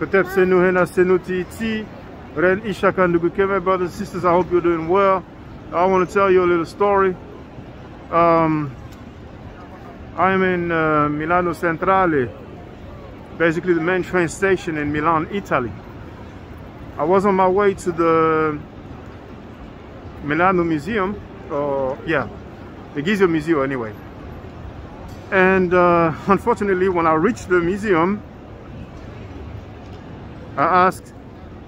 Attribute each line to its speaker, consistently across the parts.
Speaker 1: C'est nous, c'est nous, Titi. Ren my brothers and sisters, I hope you're doing well. I want to tell you a little story. Um, I'm in uh, Milano Centrale, basically the main train station in Milan, Italy. I was on my way to the Milano Museum, or yeah, the Giza Museum anyway. And uh, unfortunately, when I reached the museum, I asked,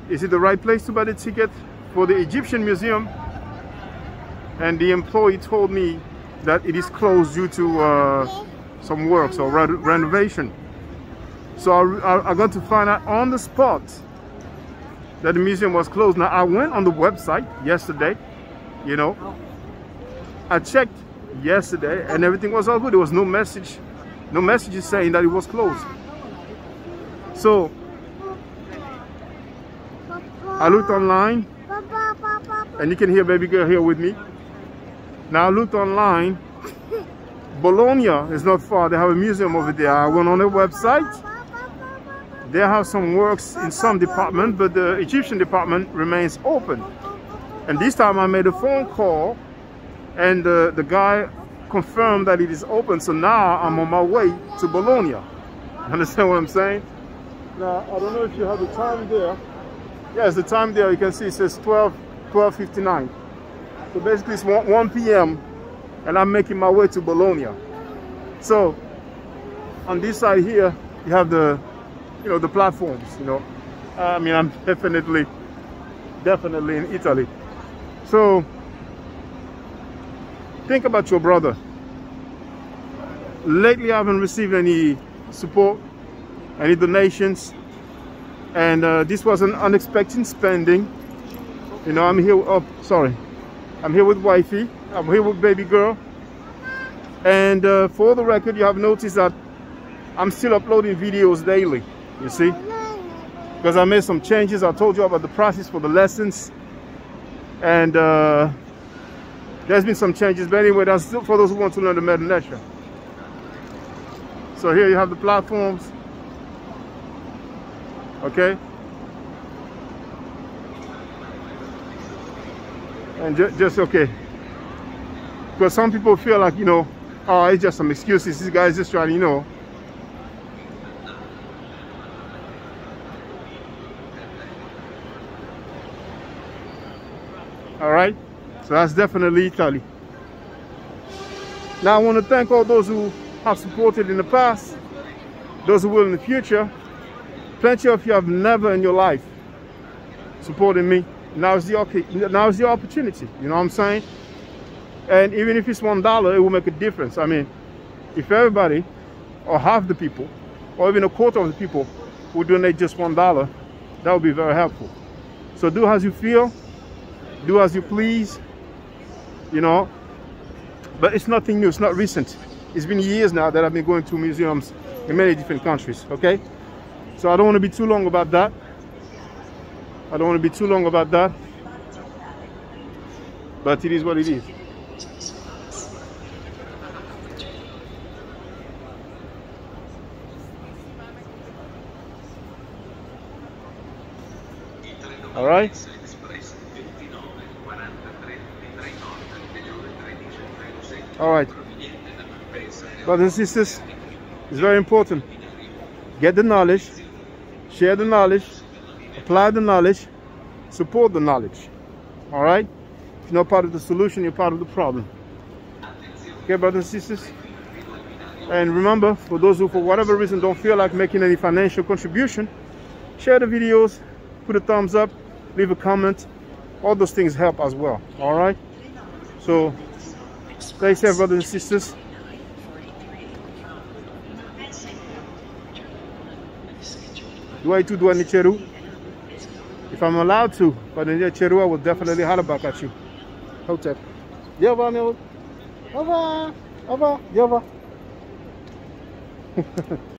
Speaker 1: is it the right place to buy the ticket for the Egyptian Museum? And the employee told me that it is closed due to uh, some works or re renovation. So I, I, got to find out on the spot that the museum was closed. Now I went on the website yesterday, you know, I checked yesterday and everything was all good. There was no message, no messages saying that it was closed. So I looked online and you can hear baby girl here with me. Now I looked online. Bologna is not far. They have a museum over there. I went on their website. They have some works in some department, but the Egyptian department remains open. And this time I made a phone call and uh, the guy confirmed that it is open. So now I'm on my way to Bologna. Understand what I'm saying? Now, I don't know if you have the time there. Yes, the time there you can see it says 12, 12.59. So basically it's 1, 1 p.m. and I'm making my way to Bologna. So on this side here, you have the, you know, the platforms, you know. I mean, I'm definitely, definitely in Italy. So think about your brother. Lately, I haven't received any support, any donations, and uh, this was an unexpected spending. You know i'm here oh sorry. I'm here with wifey. I'm here with baby girl. And uh, for the record you have noticed that i'm still uploading videos daily you see? Because i made some changes. I told you about the process for the lessons. And uh, there's been some changes. But anyway that's for those who want to learn the Medu so here you have the platforms okay? And ju just okay. Because some people feel like you know oh it's just some excuses. This guy's just trying you know. All right? So that's definitely Italy. Now I want to thank all those who have supported in the past those who will in the future Plenty of you have never in your life supported me. Now is the okay. Now is the opportunity. You know what I'm saying? And even if it's one dollar, it will make a difference. I mean, if everybody, or half the people, or even a quarter of the people, would donate just one dollar, that would be very helpful. So do as you feel, do as you please. You know, but it's nothing new. It's not recent. It's been years now that I've been going to museums in many different countries. Okay. So I don't want to be too long about that. I don't want to be too long about that. But it is what it is. All right. All right. Brothers and sisters, it's very important. Get the knowledge share the knowledge, apply the knowledge, support the knowledge. All right? If you're not part of the solution, you're part of the problem. Okay, brothers and sisters? And remember, for those who, for whatever reason, don't feel like making any financial contribution, share the videos, put a thumbs up, leave a comment. All those things help as well. All right? So, stay safe, brothers and sisters. Do I to do any cheru? If I'm allowed to, but in the cheru, I will definitely holler back at you. Hotep. Yava, Ava, Ava, Yava.